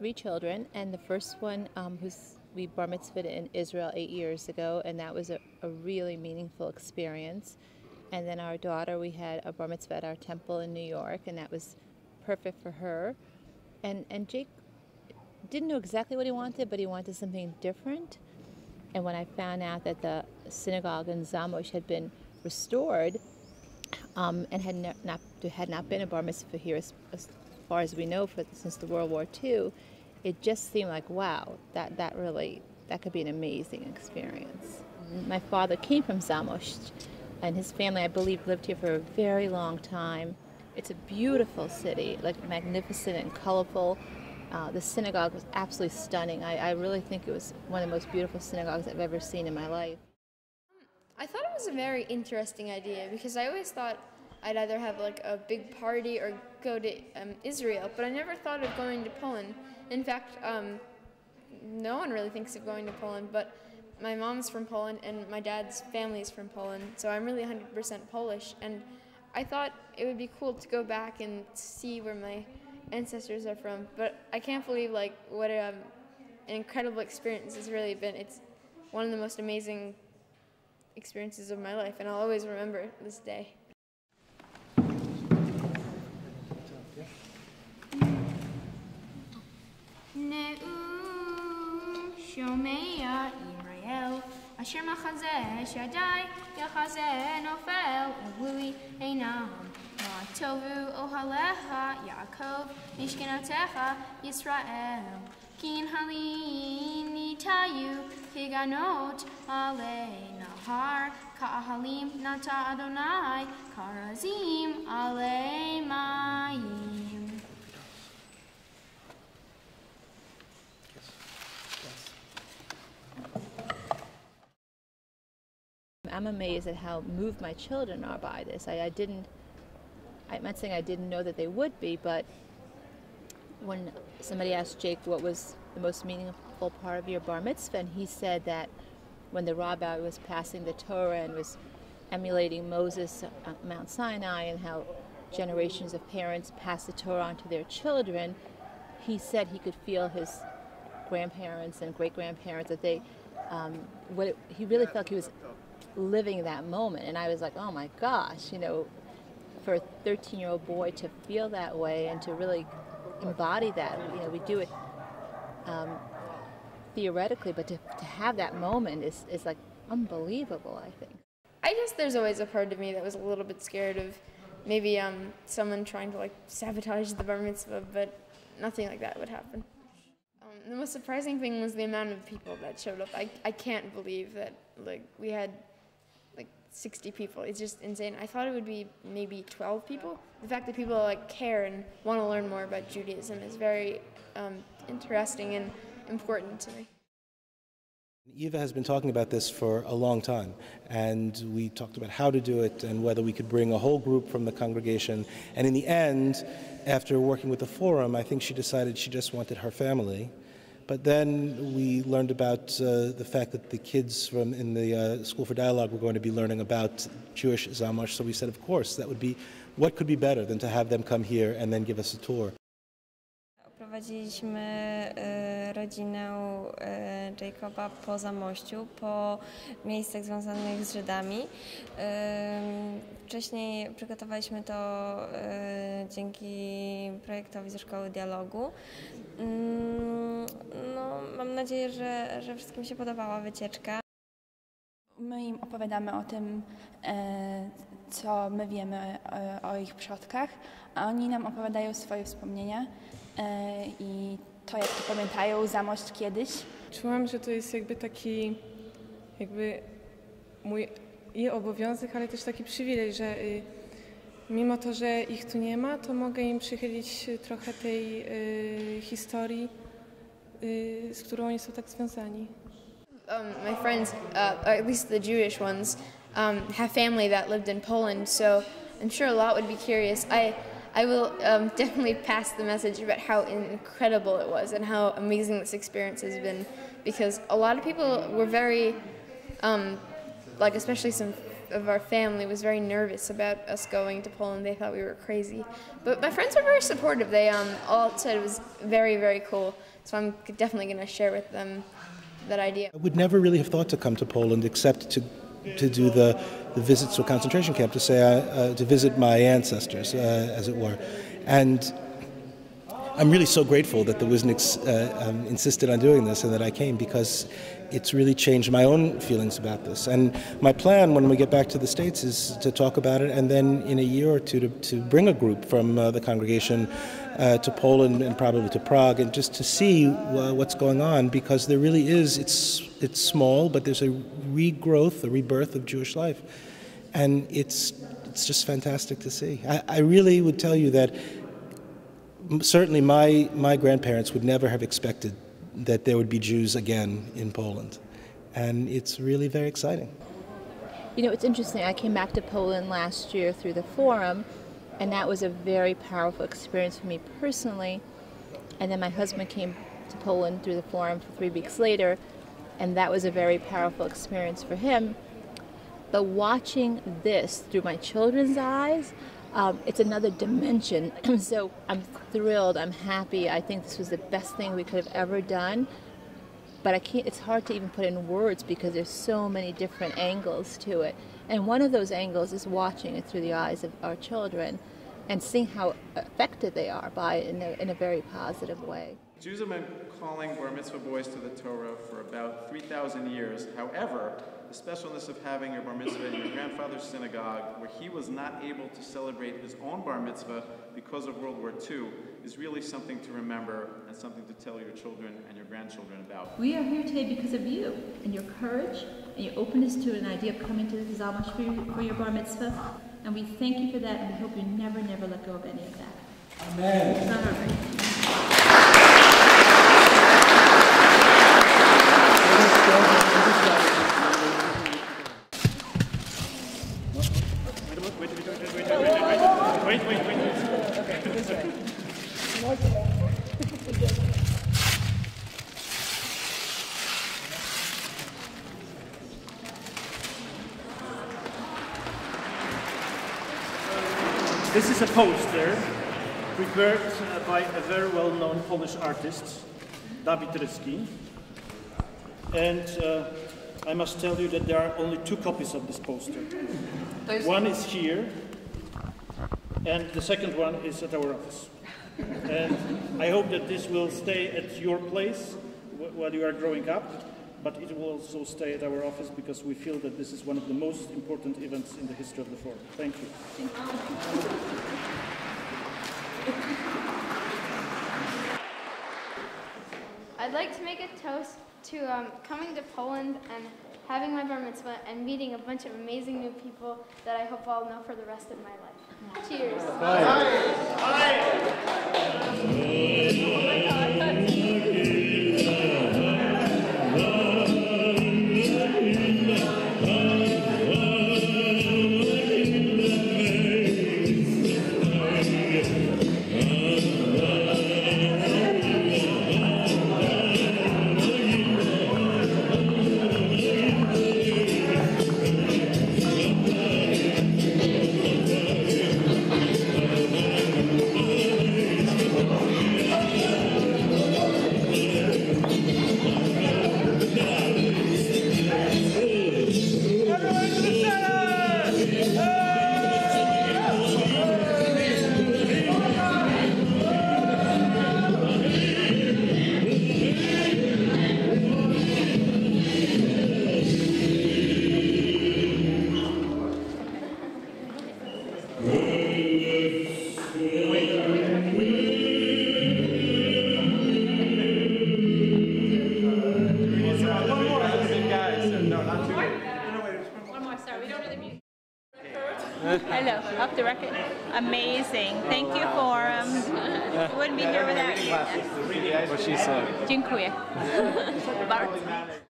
three children, and the first one, um, who's we bar mitzvahed in Israel eight years ago, and that was a, a, really meaningful experience. And then our daughter, we had a bar mitzvah at our temple in New York, and that was perfect for her. And and Jake didn't know exactly what he wanted, but he wanted something different. And when I found out that the synagogue in Zamość had been restored um, and had not had not been a bar mitzvah here far as we know for, since the World War II, it just seemed like wow, that that really that could be an amazing experience. My father came from Zamość, and his family, I believe, lived here for a very long time. It's a beautiful city, like magnificent and colorful. Uh, the synagogue was absolutely stunning. I, I really think it was one of the most beautiful synagogues I've ever seen in my life. I thought it was a very interesting idea because I always thought I'd either have like a big party or go to um, Israel, but I never thought of going to Poland. In fact, um, no one really thinks of going to Poland, but my mom's from Poland and my dad's family is from Poland, so I'm really 100% Polish. And I thought it would be cool to go back and see where my ancestors are from. But I can't believe like what um, an incredible experience it's really been. It's one of the most amazing experiences of my life, and I'll always remember this day. אשר מחזה שדי יחזה נופל ובלוי עינם. מה טובו אוהליך יעקב משכנותיך ישראל. כי נהלים ניטיו כגנות עלי נהר כאהלים נטע אדוני כרזים עלי מים. I'm amazed at how moved my children are by this. I, I didn't, I'm not saying I didn't know that they would be, but when somebody asked Jake what was the most meaningful part of your bar mitzvah, and he said that when the rabbi was passing the Torah and was emulating Moses at Mount Sinai and how generations of parents pass the Torah on to their children, he said he could feel his grandparents and great grandparents that they, um, what it, he really felt he was living that moment. And I was like, oh my gosh, you know, for a 13 year old boy to feel that way and to really embody that, you know, we do it um, theoretically, but to, to have that moment is, is like unbelievable, I think. I guess there's always a part of me that was a little bit scared of maybe um, someone trying to like sabotage the bar mitzvah, but nothing like that would happen. Um, the most surprising thing was the amount of people that showed up. I, I can't believe that like we had 60 people. It's just insane. I thought it would be maybe 12 people. The fact that people like care and want to learn more about Judaism is very um, interesting and important to me. Eva has been talking about this for a long time, and we talked about how to do it and whether we could bring a whole group from the congregation. And in the end, after working with the forum, I think she decided she just wanted her family but then we learned about uh, the fact that the kids from in the uh, School for Dialogue were going to be learning about Jewish Zamość. So we said, of course, that would be what could be better than to have them come here and then give us a tour. Prowadziliśmy rodzinę Jacoba po Zamościu, po miejscach związanych z Żydami. Wcześniej przygotowaliśmy to dzięki projektowi ze Szkoły Dialogu. Mm, no, mam nadzieję, że, że wszystkim się podobała wycieczka. My im opowiadamy o tym, co my wiemy o ich przodkach, a oni nam opowiadają swoje wspomnienia i to, jak to pamiętają Zamość kiedyś. Czułam, że to jest jakby taki, jakby mój i obowiązek, ale też taki przywilej, że y, mimo to, że ich tu nie ma, to mogę im przychylić trochę tej y, historii, y, z którą oni są tak związani. Um, my friends, uh, at least the Jewish ones, um, have family that lived in Poland, so I'm sure a lot would be curious. I I will um, definitely pass the message about how incredible it was and how amazing this experience has been because a lot of people were very, um, like especially some of our family was very nervous about us going to Poland. They thought we were crazy, but my friends were very supportive. They um, all said it was very very cool. So I'm definitely going to share with them that idea. I would never really have thought to come to Poland except to to do the, the visits to a concentration camp to say uh, uh, to visit my ancestors, uh, as it were, and. I'm really so grateful that the Wisniks uh, um, insisted on doing this and that I came because it's really changed my own feelings about this. And my plan when we get back to the States is to talk about it and then in a year or two to, to bring a group from uh, the congregation uh, to Poland and probably to Prague and just to see uh, what's going on because there really is, it's, it's small, but there's a regrowth, a rebirth of Jewish life. And it's, it's just fantastic to see. I, I really would tell you that certainly my, my grandparents would never have expected that there would be Jews again in Poland. And it's really very exciting. You know, it's interesting. I came back to Poland last year through the forum, and that was a very powerful experience for me personally. And then my husband came to Poland through the forum for three weeks later, and that was a very powerful experience for him. But watching this through my children's eyes, um, it's another dimension. so I'm thrilled. I'm happy. I think this was the best thing we could have ever done. But I can't. It's hard to even put in words because there's so many different angles to it. And one of those angles is watching it through the eyes of our children, and seeing how affected they are by it in a, in a very positive way. Jews have been calling bar mitzvah boys to the Torah for about 3,000 years. However, the specialness of having your bar mitzvah in your grandfather's synagogue, where he was not able to celebrate his own bar mitzvah because of World War II, is really something to remember and something to tell your children and your grandchildren about. We are here today because of you and your courage and your openness to an idea of coming to the Zalmash for your, for your bar mitzvah. And we thank you for that, and we hope you never, never let go of any of that. Amen. This is a poster prepared uh, by a very well-known Polish artist, Dawid Ryski. And uh, I must tell you that there are only two copies of this poster. One is here, and the second one is at our office. And I hope that this will stay at your place while you are growing up, but it will also stay at our office because we feel that this is one of the most important events in the history of the forum. Thank you. I'd like to make a toast to um, coming to Poland and having my bar mitzvah and meeting a bunch of amazing new people that I hope I'll know for the rest of my life. Cheers. Hello, off the record. Amazing. Thank you, Forum. Wouldn't be here without you. What she said. Uh, Dziękuję.